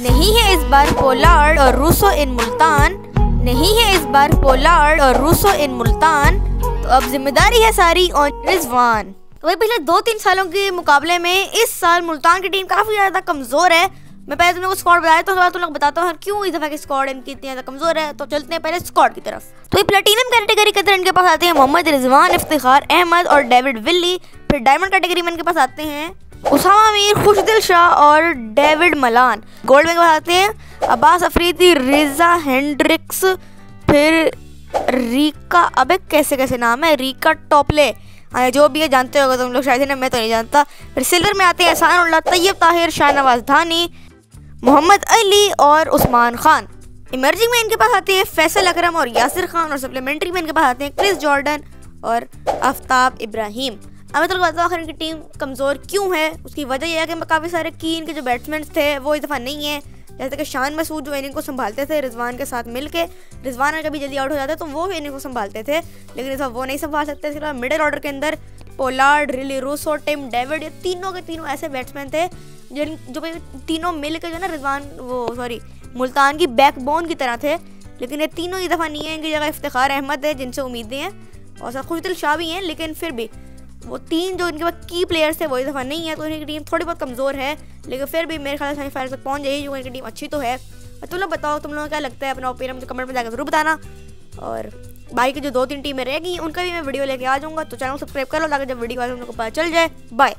नहीं है इस बार पोलार्ड और रूसो इन मुल्तान। नहीं है इस बार पोलार्ड और रूसो इन मुल्तान। तो अब ज़िम्मेदारी है सारी ऑन रिजवान। तो वही पिछले दो तीन सालों के मुकाबले में इस साल मुल्तान की टीम काफ़ी ज़्यादा कमज़ोर है। मैं पहले तुम लोग स्क्वाड बताया तो तुम लोग बताता हूँ क्यों इस दफ़ा की स्कॉड इनकी इतनी ज़्यादा कमज़ोर है? तो चलते हैं पहले स्क्वाड की तरफ़। तो ये प्लेटिनम कैटेगरी के अंदर इनके पास आते हैं मोहम्मद रिजवान इफ्तार अहमद और डेविड विल्ली। फिर डायमंड कैटेगरी में इनके पास आते हैं उसामा मीर, खुशदिल शाह और डेविड मलान। गोल्ड में आते हैं अब्बास अफरीदी, रिजा हेंड्रिक्स, फिर रीका, अबे कैसे कैसे नाम है? Reece Topley. हाँ जो भी है, जानते होगा तुम लोग, शायद ना मैं तो नहीं जानता। फिर सिल्वर में आते हैं एहसानुल्लाह, तैयब ताहिर शाहनवाज धानी, मोहम्मद अली और उस्मान खान। इमर्जिंग में इनके पास आते हैं फैसल अकरम और यासिर खान और सप्लीमेंट्री में इनके पास आते हैं क्रिस जॉर्डन और आफ्ताब इब्राहिम। मैं तो बताता हूँ इनकी टीम कमज़ोर क्यों है? उसकी वजह यह है कि काफ़ी सारे की इनके जो बैट्समैन थे, वो इस दफ़ा नहीं है। जैसे कि शान मसूद जो इनिंग को संभालते थे, रिजवान के साथ मिल के रिजवान अगर कभी जल्दी आउट हो जाता तो वो भी इनिंग को संभालते थे, लेकिन इस वो नहीं संभाल सकते। इसके अलावा मिडिल ऑर्डर के अंदर, Pollard, Rilee Rossouw, Tim David, ये तीनों के तीनों ऐसे बैट्समैन थे, जिन, जो भाई तीनों मिल के जो ना रिजवान, वो सॉरी मुल्तान की बैकबोन की तरह थे, लेकिन ये तीनों ही दफ़ा नहीं है। इनकी जगह इफ्तार अहमद है, जिनसे उम्मीदें हैं, और सर खुशदिल शाह भी हैं, लेकिन फिर भी वो तीन जो इनके पास की प्लेयर्स है वो इस दफ़ा नहीं है तो इनकी टीम थोड़ी बहुत कमज़ोर है। लेकिन फिर भी मेरे ख्याल से सेमीफाइनल तक पहुँच जाएगी जो इनकी टीम अच्छी तो है। और तुम लोग बताओ, तुम लोगों को क्या लगता है अपना ओपिनियन मुझे कमेंट में जाकर ज़रूर बताना। और बाकी की जो दो तीन टीमें रहेगी उनका भी मैं वीडियो लेके आ जाऊँगा तो चैनल सब्सक्राइब कर लो, ताकि जब वीडियो आए उनको पता चल जाए। बाय